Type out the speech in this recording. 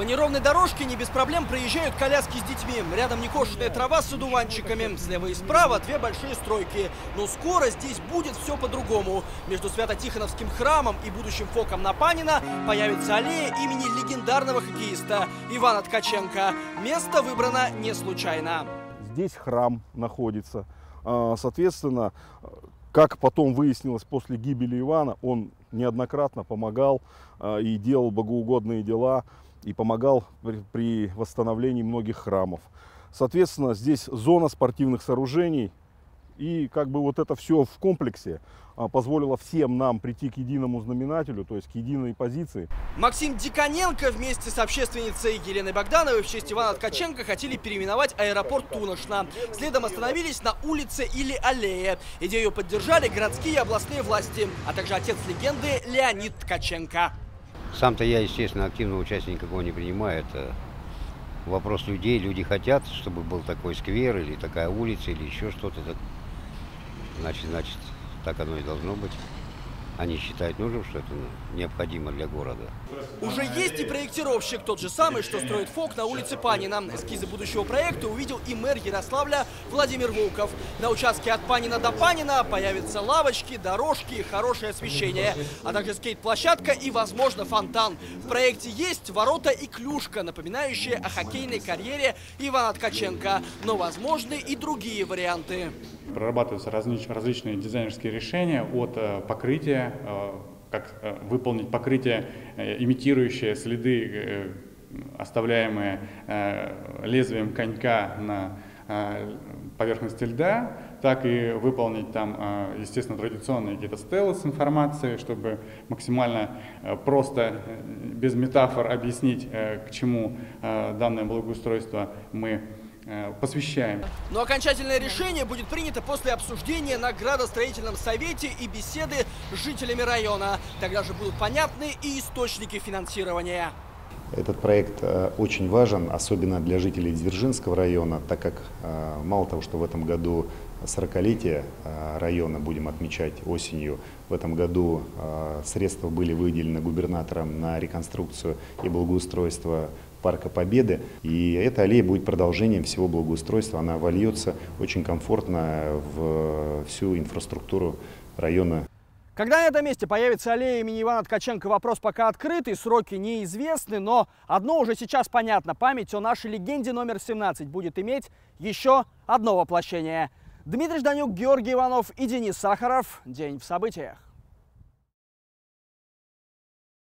По неровной дорожке не без проблем проезжают коляски с детьми. Рядом некошенная трава с одуванчиками. Слева и справа две большие стройки. Но скоро здесь будет все по-другому. Между Свято-Тихоновским храмом и будущим фоком на Панина появится аллея имени легендарного хоккеиста Ивана Ткаченко. Место выбрано не случайно. Здесь храм находится. А, Соответственно, как потом выяснилось после гибели Ивана, он неоднократно помогал а, и делал богоугодные дела, и помогал при восстановлении многих храмов. Соответственно, здесь зона спортивных сооружений, и как бы вот это все в комплексе а, позволило всем нам прийти к единому знаменателю, то есть к единой позиции. Максим Диконенко вместе с общественницей Еленой Богдановой в честь Ивана Ткаченко хотели переименовать аэропорт Туношна. Следом остановились на улице или аллее. Идею поддержали городские и областные власти, а также отец легенды Леонид Ткаченко. Сам-то я, естественно, активного участия никакого не принимаю. Это вопрос людей. Люди хотят, чтобы был такой сквер или такая улица или еще что-то. Значит, значит, так оно и должно быть. Они считают нужным, что это необходимо для города. Уже есть и проектировщик, тот же самый, что строит ФОК на улице Панина. Эскизы будущего проекта увидел и мэр Ярославля Владимир Волков. На участке от Панина до Панина появятся лавочки, дорожки, хорошее освещение, а также скейт-площадка и, возможно, фонтан. В проекте есть ворота и клюшка, напоминающие о хоккейной карьере Ивана Ткаченко. Но возможны и другие варианты. Прорабатываются различ, различные дизайнерские решения от э, покрытия, э, как э, выполнить покрытие, э, имитирующее следы, оставляемые лезвием конька на поверхности льда, так и выполнить там, естественно, традиционные какие-то стелы с информацией, чтобы максимально просто, без метафор объяснить, к чему данное благоустройство мы посвящаем. Но окончательное решение будет принято после обсуждения на градостроительном совете и беседы с жителями района. Тогда же будут понятны и источники финансирования. Этот проект э, очень важен, особенно для жителей Дзержинского района, так как э, мало того, что в этом году 40-летие э, района будем отмечать осенью, в этом году средства были выделены губернатором на реконструкцию и благоустройство Парка Победы. И эта аллея будет продолжением всего благоустройства. Она вольется очень комфортно в всю инфраструктуру района. Когда на этом месте появится аллея имени Ивана Ткаченко, вопрос пока открытый, сроки неизвестны, но одно уже сейчас понятно. Память о нашей легенде номер 17 будет иметь еще одно воплощение. Дмитрий Жданюк, Георгий Иванов и Денис Сахаров. День в событиях.